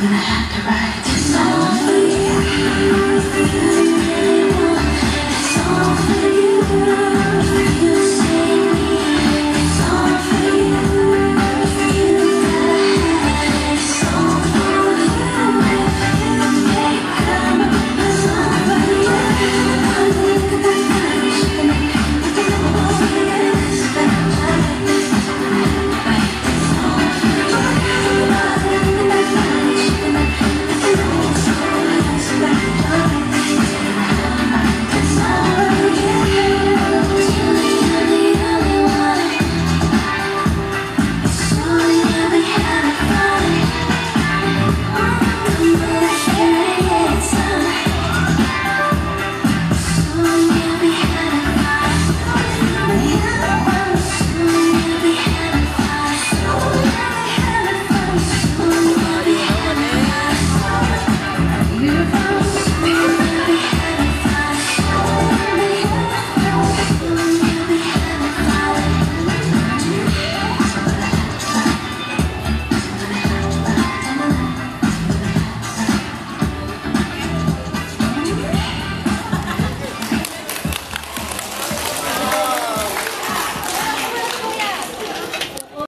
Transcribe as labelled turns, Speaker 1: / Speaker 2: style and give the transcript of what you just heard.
Speaker 1: gonna have to ride.